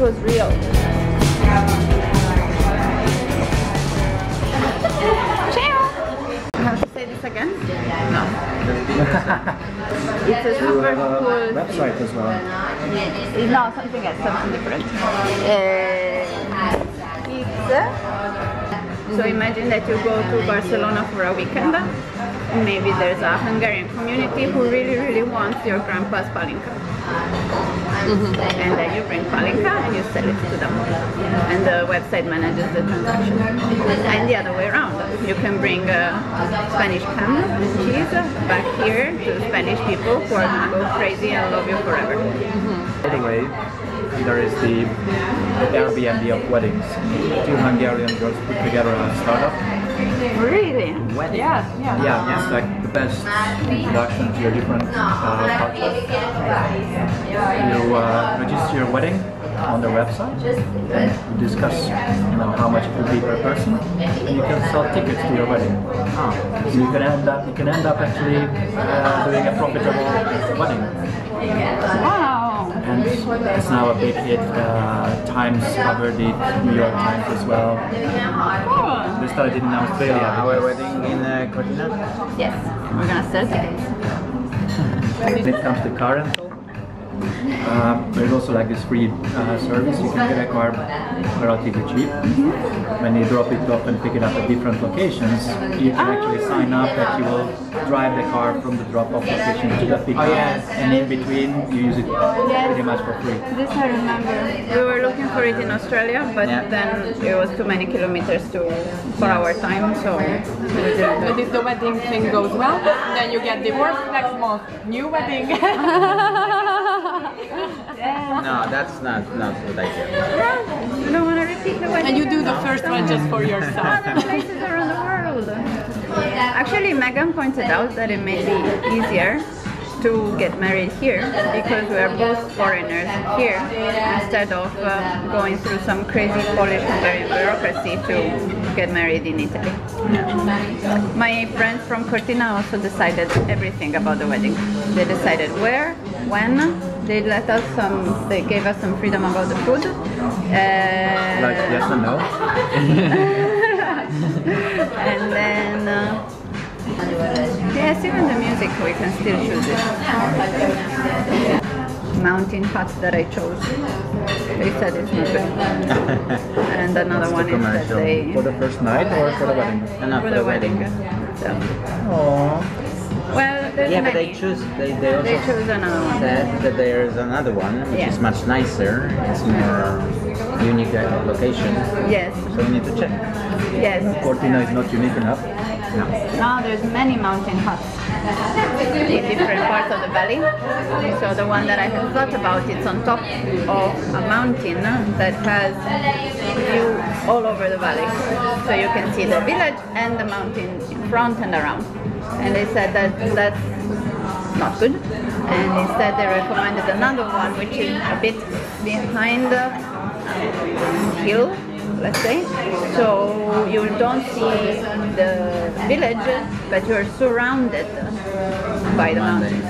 was real. Ciao! Have to say this again? No. it's a super cool website as well. no, something else, something different. Uh, it's, uh, so imagine that you go to Barcelona for a weekend. Maybe there's a Hungarian community who really, really wants your grandpa's palinka. Mm-hmm. And then you bring palinka and you sell it to them. And the website manages the transaction. And the other way around. You can bring uh, Spanish ham and cheese back here to Spanish people who are going to go crazy and love you forever. Mm-hmm. Anyway, there is the Airbnb of weddings. Two Hungarian girls put together a startup. Really? Wedding. Yeah, yeah. Yeah, it's like the best introduction to your different uh. You uh, register your wedding on their website and you discuss you know, how much it will be per person and you can sell tickets to your wedding. So you can end up you can end up actually uh, doing a profitable wedding. Wow! And it's now a big hit. Uh, Times covered it, New York Times as well. Cool. They started in Australia. Our wedding in uh, Cortina. Yes, we're gonna sell tickets. When it comes to car rental, uh, there's also like this free uh, service. You can get a car relatively cheap. When you drop it off and pick it up at different locations, you can actually sign up that you will drive the car from the drop-off location to the pickup, yes. and in between you use it pretty much for free. This I remember. We were looking for it in Australia, but Yeah. then it was too many kilometers to for our time, so we didn't do But if the wedding thing goes well, then you get divorced next month. New wedding. No, that's not not a good idea. You don't want to repeat the wedding. and you do the first one just for yourself. Other places around the world. Actually, Megan pointed out that it may be easier to get married here because we are both foreigners here instead of uh, going through some crazy Polish Hungarian bureaucracy to get married in Italy. My friends from Cortina also decided everything about the wedding. They decided where, when. They let us some. They gave us some freedom about the food. Uh, Like yes and no. and then uh, yes, even the music we can still choose it. Mountain hut that I chose. They said it's not good. and another one is that they For the first night or for the wedding? And not for for the the wedding. wedding. So, Aww. well, there's Yeah, but they choose. They, they also They chose another one. said that there's another one which Yeah. is much nicer. It's more unique location. Yes, So we need to check. yes. Cortina is not unique enough. No. Now there's many mountain huts in different parts of the valley. So the one that I have thought about, it's on top of a mountain that has view all over the valley. So you can see the village and the mountain in front and around. And they said that that's not good. And instead they recommended another one which is a bit behind the hill, let's say. So you don't see the village, but you're surrounded by the mountains.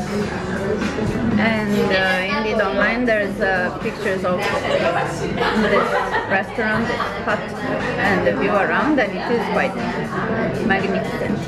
And uh, indeed online there's uh, pictures of this restaurant, this hut, and the view around, and it is quite magnificent.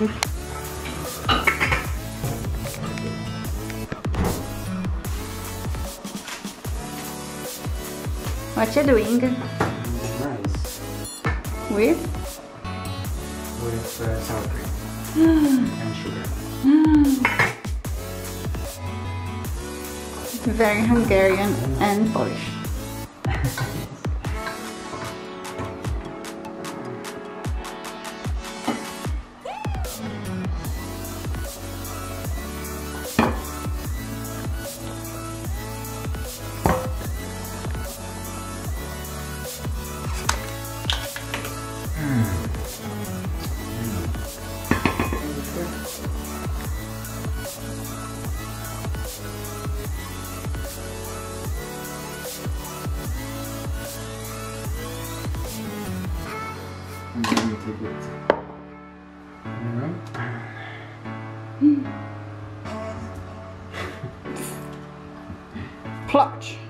What you doing? With? With uh, sour cream and sugar. Hmm. Very Hungarian and Polish. Plotch.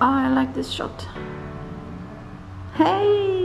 Oh, I like this shot. Hey!